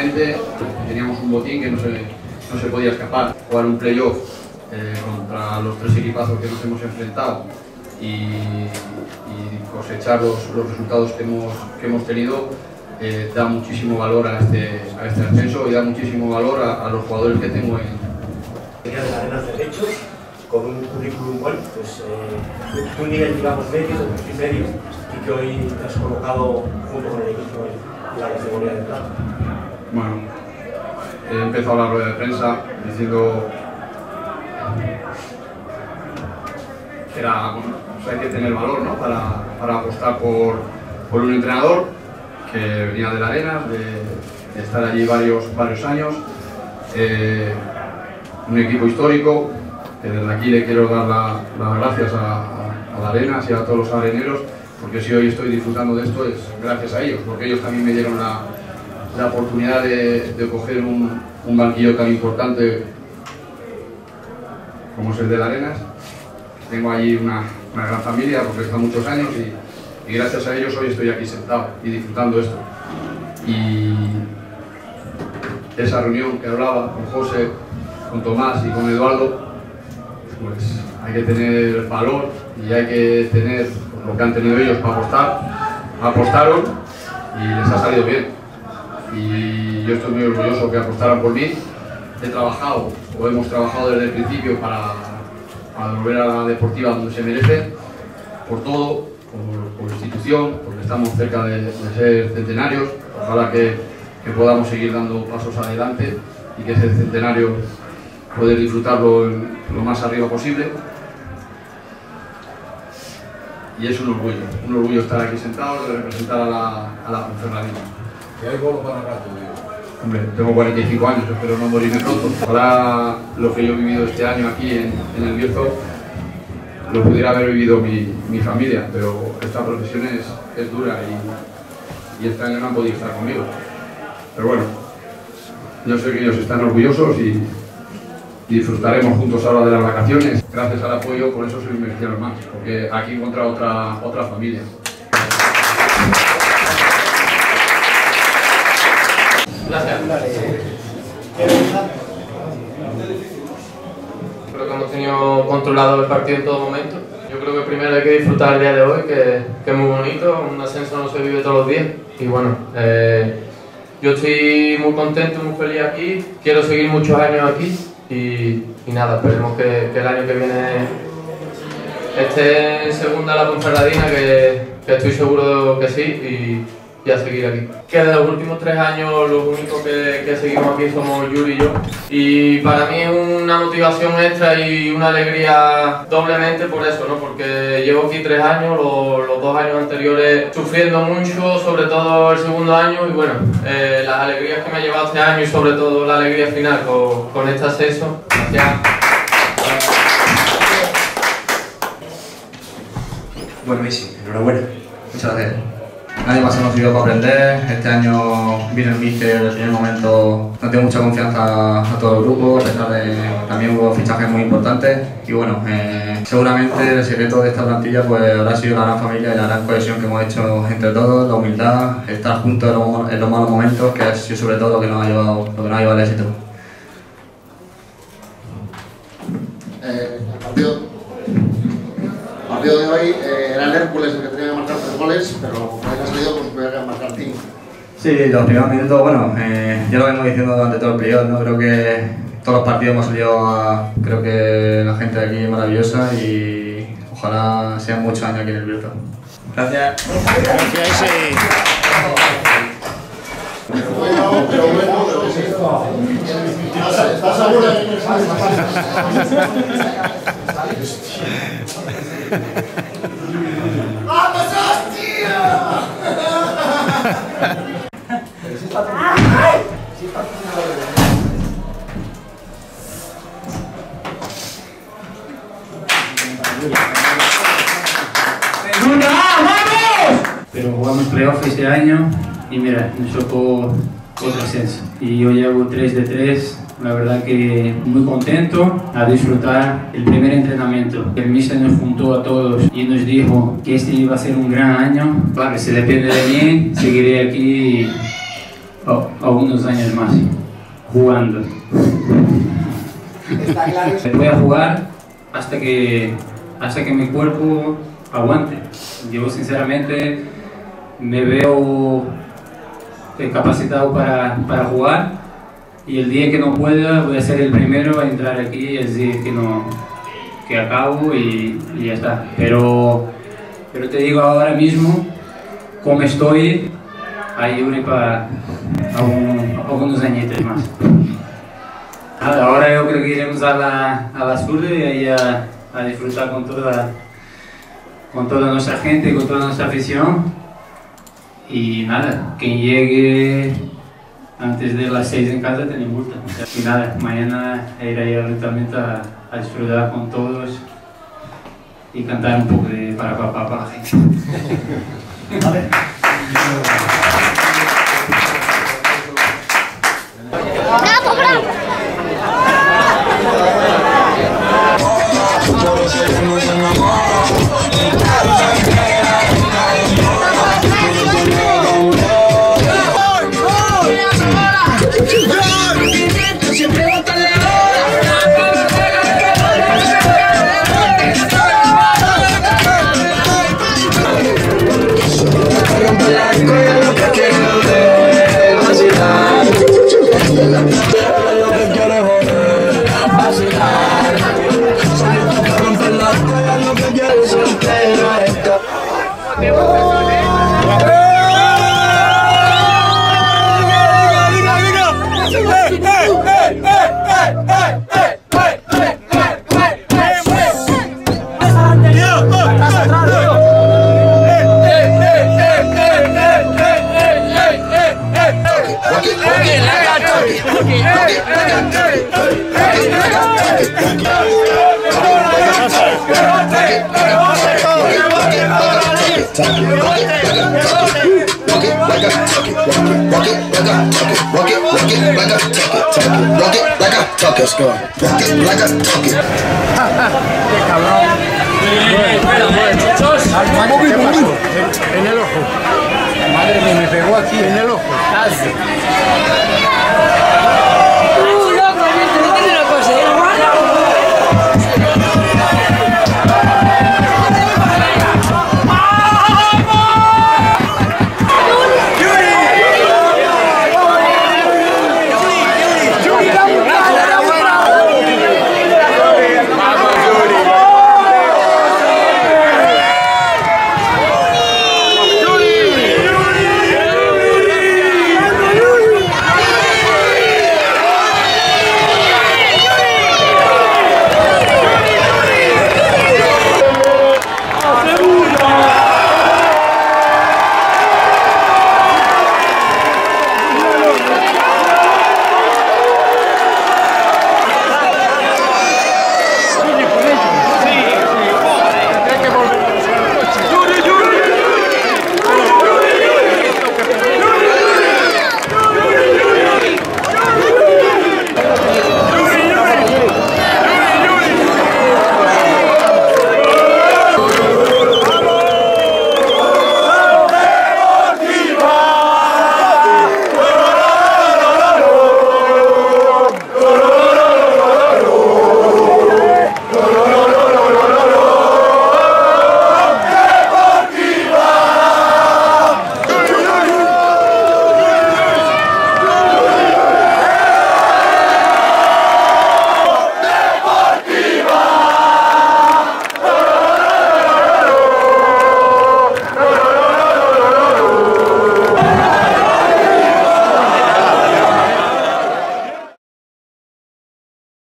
gente, teníamos un botín que no se, no se podía escapar. Jugar un playoff eh, contra los tres equipazos que nos hemos enfrentado y, y cosechar los, los, resultados que hemos, que hemos tenido eh, da muchísimo valor a este, a este ascenso y da muchísimo valor a, a los jugadores que tengo en... de de derechos, con un currículum bueno, pues eh, un nivel digamos medio, de medio, y que hoy te has colocado junto con el equipo la. Bueno, he empezado la rueda de prensa diciendo que era, bueno, pues hay que tener valor ¿no? para, para apostar por, por un entrenador que venía de la arena, de, estar allí varios, varios años, eh, un equipo histórico, que desde aquí le quiero dar la, las gracias a, a, a la arena y a todos los areneros, porque si hoy estoy disfrutando de esto es gracias a ellos, porque ellos también me dieron la, la oportunidad de, de coger un, un, banquillo tan importante como es el de la Arenas. Tengo allí una, una gran familia porque están muchos años y, y, gracias a ellos hoy estoy aquí sentado y disfrutando esto. Y esa reunión que hablaba con José, con Tomás y con Eduardo, pues hay que tener valor y hay que tener lo que han tenido ellos para apostar. Apostaron y les ha salido bien y yo estoy muy orgulloso que apostaran por mí. He trabajado, o hemos trabajado desde el principio para, volver a la deportiva donde se merece, por todo, por, por institución, porque estamos cerca de, ser centenarios. Ojalá que, podamos seguir dando pasos adelante y que ese centenario poder disfrutarlo lo más arriba posible. Y es un orgullo, un orgullo estar aquí sentado y representar a la, a la Ponferradina. ¿Y hay bolos para rato, Hombre, tengo 45 años, espero no morirme pronto. Ojalá lo que yo he vivido este año aquí en, en el Bierzo lo pudiera haber vivido mi, mi familia, pero esta profesión es, es dura y, y, este año no han podido estar conmigo. Pero bueno, yo sé que ellos están orgullosos y disfrutaremos juntos ahora de las vacaciones. Gracias al apoyo, por eso soy un más, porque aquí he encontrado otra, otra familia. Gracias. Creo que hemos tenido controlado el partido en todo momento. Yo creo que primero hay que disfrutar el día de hoy, que, que es muy bonito. Un ascenso no se vive todos los días. Y bueno, eh, yo estoy muy contento, muy feliz aquí. Quiero seguir muchos años aquí. Y, nada, esperemos que, que, el año que viene esté en segunda la Ponferradina, que, que estoy seguro que sí. Y, y a seguir aquí. Que de los últimos tres años los únicos que, que, seguimos aquí somos Yuri y yo. Y para mí es una motivación extra y una alegría doblemente por eso, ¿no? Porque llevo aquí tres años, los, los dos años anteriores sufriendo mucho, sobre todo el segundo año y bueno, eh, las alegrías que me ha llevado este año y sobre todo la alegría final con, con este ascenso. Gracias. Bueno, Missy, enhorabuena. Muchas gracias. El año pasado nos para aprender, este año vino el míster en el momento, nos dio mucha confianza a todo el grupo, a pesar de también hubo fichajes muy importantes. Y bueno, eh, seguramente el secreto de esta plantilla pues habrá sido la gran familia y la gran cohesión que hemos hecho entre todos, la humildad, estar juntos en los, malos momentos, que ha sido sobre todo lo que nos ha llevado, lo que nos ha llevado al éxito. Eh, el partido, partido de hoy eh, era el Hércules el que tenía que marcar tres goles, pero Sí, los primeros minutos, bueno, eh, ya lo vengo diciendo durante todo el periodo, ¿no? Creo que todos los partidos hemos salido a, creo que la gente de aquí es maravillosa y ojalá sean muchos años aquí en el Bierzo. Gracias. Gracias, sí. ¿Estás seguro de que ¡Vamos, hostia! Pero jugamos playoff este año y mira, nos tocó otro ascenso. Y yo llevo 3 de 3, la verdad que muy contento a disfrutar el primer entrenamiento. El mister nos juntó a todos y nos dijo que este iba a ser un gran año. Claro, si depende de mí, seguiré aquí a- algunos años más jugando. Voy a jugar hasta que, hasta que mi cuerpo aguante. Yo sinceramente me veo eh, capacitado para, para jugar y el día que no pueda voy a ser el primero a entrar aquí y decir que no que acabo y, y ya está. Pero, pero te digo ahora mismo, como estoy, hay Yuri para algunos añitos más. Ahora yo creo que iremos a la, a la sur y ahí a, a disfrutar con toda, con toda nuestra gente, con toda nuestra afición. Y nada, quien llegue antes de las 6 en casa tiene multa. Y nada, mañana iré directamente a, a disfrutar con todos y cantar un poco de para papá para la gente. 别忘 En el ojo. Madre me pegó aquí en el ojo.